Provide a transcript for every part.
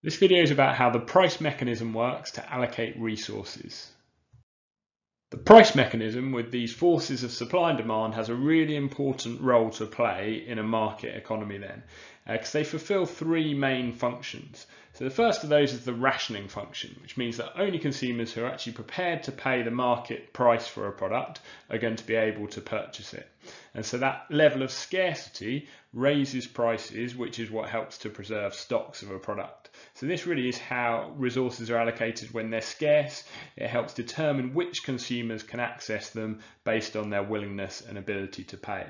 This video is about how the price mechanism works to allocate resources. The price mechanism with these forces of supply and demand has a really important role to play in a market economy then, because uh, they fulfill three main functions. So the first of those is the rationing function, which means that only consumers who are actually prepared to pay the market price for a product are going to be able to purchase it. And so that level of scarcity raises prices, which is what helps to preserve stocks of a product. So this really is how resources are allocated when they're scarce. It helps determine which consumers can access them based on their willingness and ability to pay.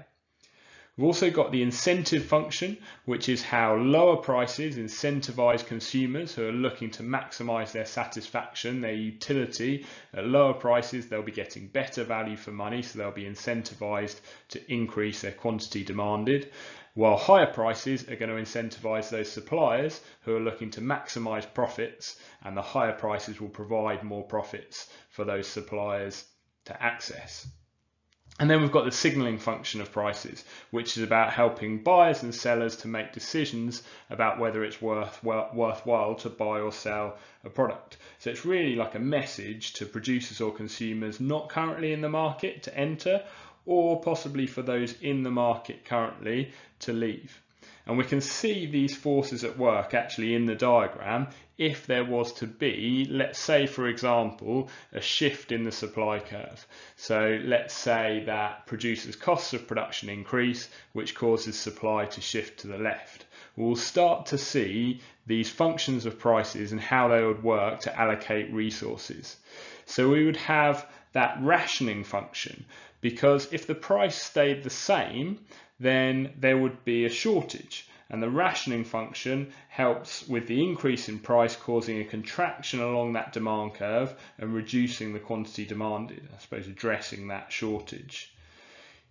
We've also got the incentive function, which is how lower prices incentivize consumers who are looking to maximize their satisfaction, their utility. At lower prices, they'll be getting better value for money, so they'll be incentivized to increase their quantity demanded. While higher prices are going to incentivize those suppliers who are looking to maximize profits, and the higher prices will provide more profits for those suppliers to access. And then we've got the signaling function of prices, which is about helping buyers and sellers to make decisions about whether it's worth, worthwhile to buy or sell a product. So it's really like a message to producers or consumers not currently in the market to enter, or possibly for those in the market currently to leave. And we can see these forces at work actually in the diagram if there was to be, let's say for example, a shift in the supply curve. So let's say that producers' costs of production increase, which causes supply to shift to the left. We'll start to see these functions of prices and how they would work to allocate resources. So we would have that rationing function because if the price stayed the same, then there would be a shortage. And the rationing function helps with the increase in price causing a contraction along that demand curve and reducing the quantity demanded, I suppose addressing that shortage.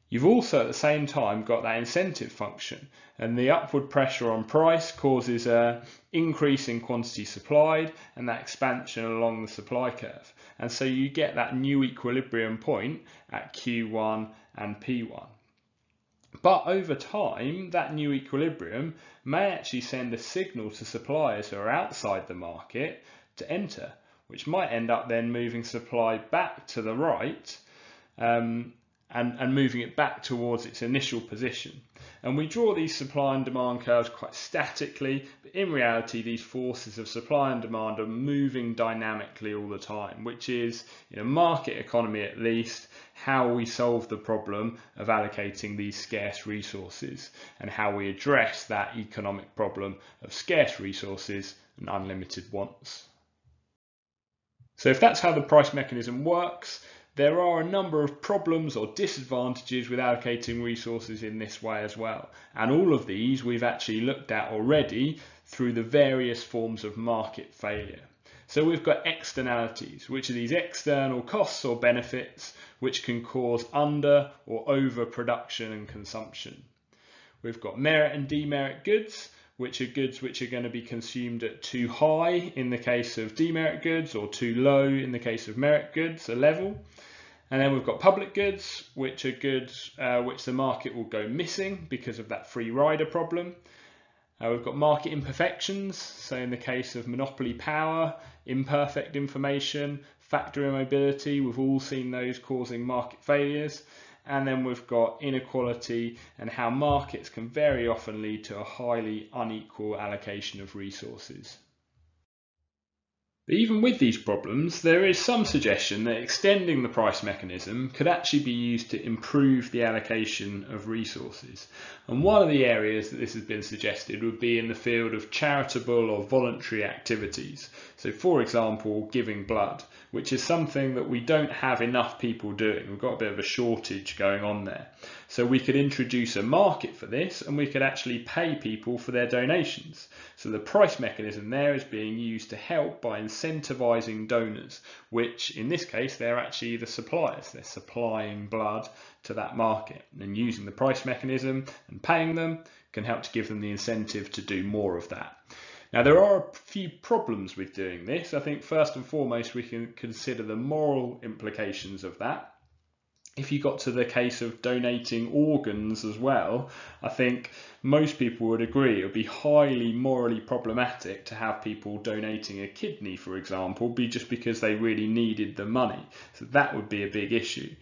You've also at the same time got that incentive function and the upward pressure on price causes an increase in quantity supplied and that expansion along the supply curve. And so you get that new equilibrium point at Q1 and P1. But over time, that new equilibrium may actually send a signal to suppliers who are outside the market to enter, which might end up then moving supply back to the right um, and, and moving it back towards its initial position. And we draw these supply and demand curves quite statically, but in reality, these forces of supply and demand are moving dynamically all the time, which is, in a market economy at least, how we solve the problem of allocating these scarce resources and how we address that economic problem of scarce resources and unlimited wants. So if that's how the price mechanism works, there are a number of problems or disadvantages with allocating resources in this way as well. And all of these we've actually looked at already through the various forms of market failure. So we've got externalities, which are these external costs or benefits which can cause under or overproduction and consumption. We've got merit and demerit goods, which are goods which are going to be consumed at too high in the case of demerit goods or too low in the case of merit goods, a level. And then we've got public goods, which are goods uh, which the market will go missing because of that free rider problem. Uh, we've got market imperfections, so in the case of monopoly power, imperfect information, factor immobility, we've all seen those causing market failures. And then we've got inequality and how markets can very often lead to a highly unequal allocation of resources. But even with these problems, there is some suggestion that extending the price mechanism could actually be used to improve the allocation of resources. And one of the areas that this has been suggested would be in the field of charitable or voluntary activities. So for example, giving blood, which is something that we don't have enough people doing. We've got a bit of a shortage going on there. So we could introduce a market for this and we could actually pay people for their donations. So the price mechanism there is being used to help by incentivizing donors, which in this case, they're actually the suppliers. They're supplying blood to that market and using the price mechanism and paying them can help to give them the incentive to do more of that. Now there are a few problems with doing this. I think first and foremost we can consider the moral implications of that if you got to the case of donating organs as well, I think most people would agree it would be highly morally problematic to have people donating a kidney, for example, be just because they really needed the money. So that would be a big issue.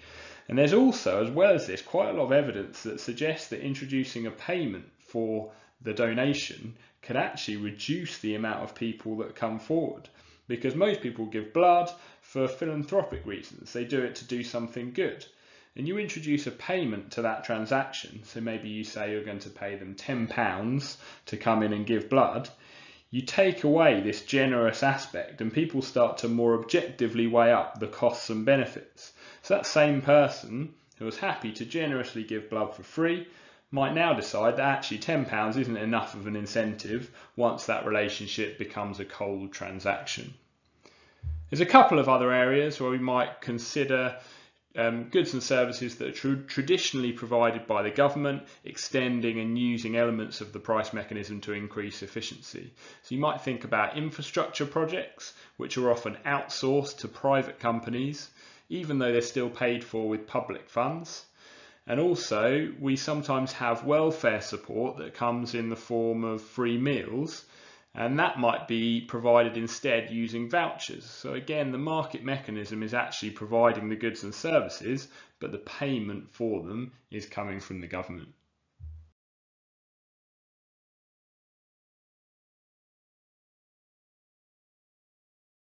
And there's also, as well as this, quite a lot of evidence that suggests that introducing a payment for the donation could actually reduce the amount of people that come forward. Because most people give blood for philanthropic reasons. They do it to do something good and you introduce a payment to that transaction, so maybe you say you're going to pay them £10 to come in and give blood, you take away this generous aspect and people start to more objectively weigh up the costs and benefits. So that same person who was happy to generously give blood for free might now decide that actually £10 isn't enough of an incentive once that relationship becomes a cold transaction. There's a couple of other areas where we might consider um, goods and services that are tr traditionally provided by the government, extending and using elements of the price mechanism to increase efficiency. So you might think about infrastructure projects, which are often outsourced to private companies, even though they're still paid for with public funds. And also, we sometimes have welfare support that comes in the form of free meals, and that might be provided instead using vouchers. So again, the market mechanism is actually providing the goods and services, but the payment for them is coming from the government.